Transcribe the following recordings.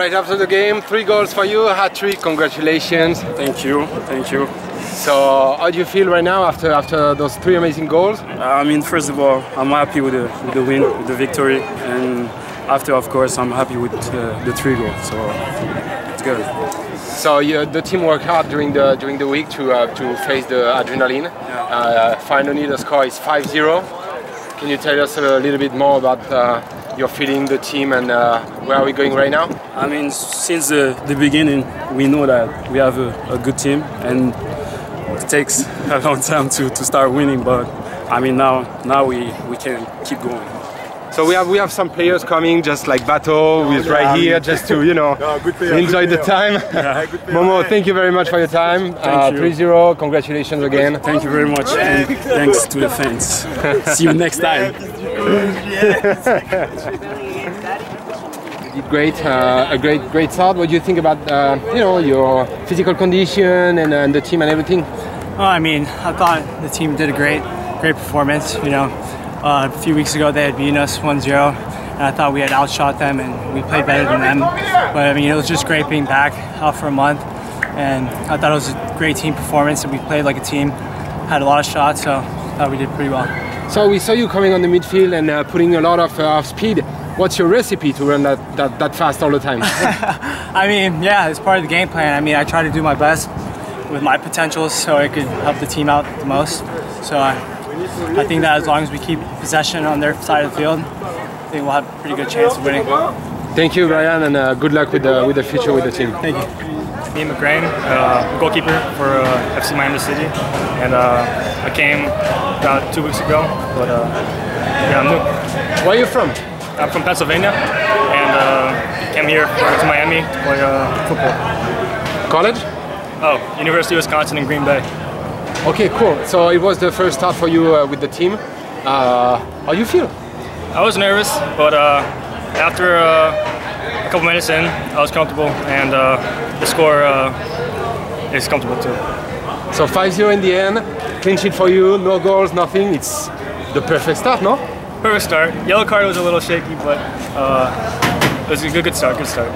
right after the game, three goals for you, hat trick. Congratulations. Thank you, thank you. So, how do you feel right now after after those three amazing goals? I mean, first of all, I'm happy with the, with the win, with the victory, and after, of course, I'm happy with uh, the three goals. So it's good. So you, the team worked hard during the during the week to uh, to face the adrenaline. Yeah. Uh, finally, the score is 5-0. Can you tell us a little bit more about uh, your feeling, the team, and uh, where are we going right now? I mean, since the, the beginning, we know that we have a, a good team, and it takes a long time to, to start winning. But I mean, now now we, we can keep going. So we have we have some players coming, just like Bato, who is right here, just to you know enjoy the time. Momo, thank you very much for your time. Thank you. 3-0, congratulations again. Thank you very much, and thanks to the fans. See you next time. Great, uh, a great great start. What do you think about uh, you know your physical condition and, and the team and everything? Well, I mean, I thought the team did a great, great performance. You know, uh, a few weeks ago they had beaten us 1-0, and I thought we had outshot them and we played better than them. But I mean, it was just great being back out for a month, and I thought it was a great team performance, and we played like a team, had a lot of shots, so I thought we did pretty well. So we saw you coming on the midfield and uh, putting a lot of, uh, of speed. What's your recipe to run that, that, that fast all the time? I mean, yeah, it's part of the game plan. I mean, I try to do my best with my potentials so I could help the team out the most. So I, I think that as long as we keep possession on their side of the field, I think we'll have a pretty good chance of winning. Thank you, Bryan, and uh, good luck with the, with the future with the team. Thank you. Me McGrane, uh, goalkeeper for uh, FC Miami City, and uh, I came about two weeks ago. But uh, yeah, I'm new. Where are you from? I'm from Pennsylvania, and uh, came here for, to Miami to play uh, football. College? Oh, University of Wisconsin in Green Bay. Okay, cool. So it was the first start for you uh, with the team. Uh, how you feel? I was nervous, but uh, after uh, a couple minutes in, I was comfortable, and uh, the score uh, is comfortable too. So 5-0 in the end, clean sheet for you, no goals, nothing. It's the perfect start, no? Perfect start. Yellow card was a little shaky, but uh, it was a good, good start. Good start.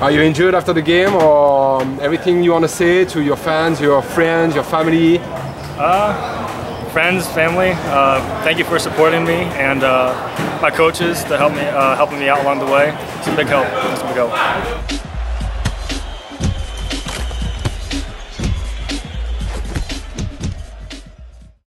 Are you injured after the game or um, everything you want to say to your fans, your friends, your family? Friends, family, uh, thank you for supporting me, and uh, my coaches to help me, uh, helping me out along the way. It's a big help. It's a big help.